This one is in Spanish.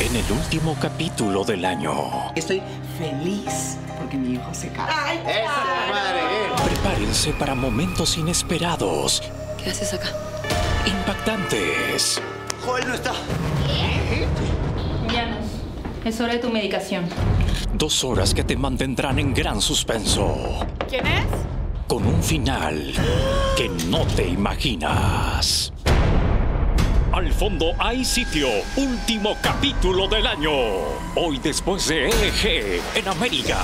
en el último capítulo del año. Estoy feliz porque mi hijo se casa. ¡Eso, madre! Prepárense para momentos inesperados, ¿Qué haces acá? impactantes, Joel no está. Llanos, es hora de tu medicación. dos horas que te mantendrán en gran suspenso, ¿Quién es? con un final que no te imaginas. Fondo hay sitio, último capítulo del año. Hoy después de EG en América.